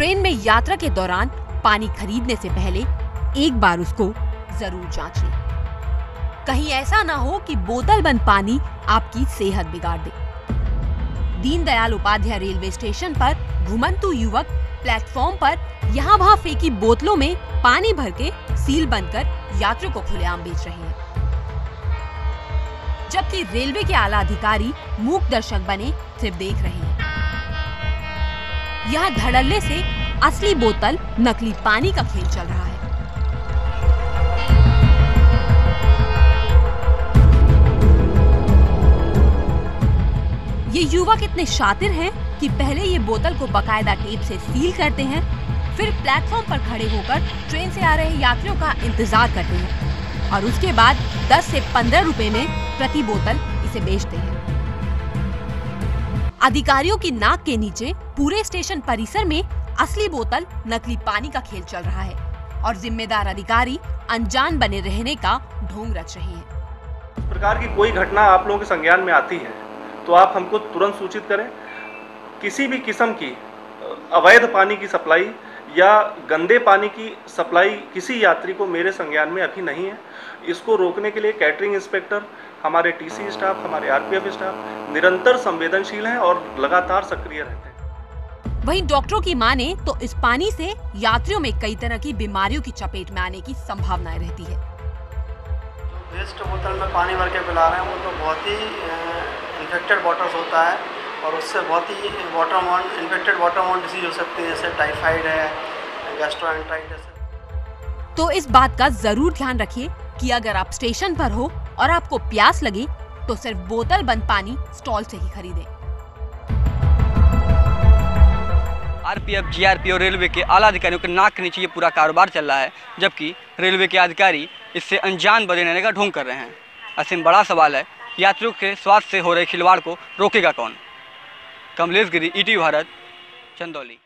में यात्रा के दौरान पानी खरीदने से पहले एक बार उसको ज़रूर जाँच लें कहीं ऐसा ना हो कि बोतल बंद पानी आपकी सेहत बिगाड़ दे। दीनदयाल उपाध्याय रेलवे स्टेशन पर घुमंतु युवक प्लेटफॉर्म पर यहाँ वहाँ फेंकी बोतलों में पानी भर के सील बंद कर यात्रियों को खुलेआम बेच रहे हैं। जबकि रेलवे के आला अधिकारी मूक दर्शक बने सिर्फ़ देख रहे हैं। यहाँ धड़ल्ले से असली बोतल नकली पानी का खेल चल रहा है। ये युवक इतने शातिर हैं कि पहले ये बोतल को बकायदा टेप से सील करते हैं, फिर प्लेटफॉर्म पर खड़े होकर ट्रेन से आ रहे यात्रियों का इंतज़ार करते हैं और उसके बाद 10 से 15 रुपए में प्रति बोतल इसे बेचते हैं। अधिकारियों की नाक के नीचे पूरे स्टेशन परिसर में असली बोतल, नकली पानी का खेल चल रहा है और जिम्मेदार अधिकारी अनजान बने रहने का ढोंग रच रहे हैं। प्रकार की कोई घटना आप लोगों के संज्ञान में आती है तो आप हमको तुरंत सूचित करें, किसी भी किस्म की अवैध पानी की सप्लाई या गंदे पानी की सप्लाई किसी यात्री को मेरे संज्ञान में अभी नहीं है। इसको रोकने के लिए कैटरिंग इंस्पेक्टर हमारे टीसी स्टाफ हमारे आरपीएफ स्टाफ निरंतर संवेदनशील हैं और लगातार सक्रिय रहते हैं। वहीं डॉक्टरों की माने तो इस पानी से यात्रियों में कई तरह की बीमारियों की चपेट में आने की संभावनाएँ रहती है। वेस्ट बोतल में पानी भर के पिला रहे हैं वो तो बहुत ही इन्फेक्टेड वाटर्स होता है। और उससे बहुत ही वाटर मॉन इन्फेक्टेड वाटर मॉन डिसीज हो सकती है जैसे टाइफाइड है है। तो इस बात का ज़रूर ध्यान रखिए कि अगर आप स्टेशन पर हो और आपको प्यास लगे तो सिर्फ़ बोतल बंद पानी स्टॉल से ही खरीदें। आरपीएफ जीआरपी और रेलवे के आला अधिकारियों के नाक के नीचे ये पूरा कारोबार चल रहा है जबकि रेलवे के अधिकारी इससे अनजान बने रहने का ढोंग कर रहे हैं। असीम बड़ा सवाल है यात्रियों के स्वास्थ्य से हो रहे खिलवाड़ को रोकेगा कौन? कमलेश गिरी ईटी भारत चंदौली।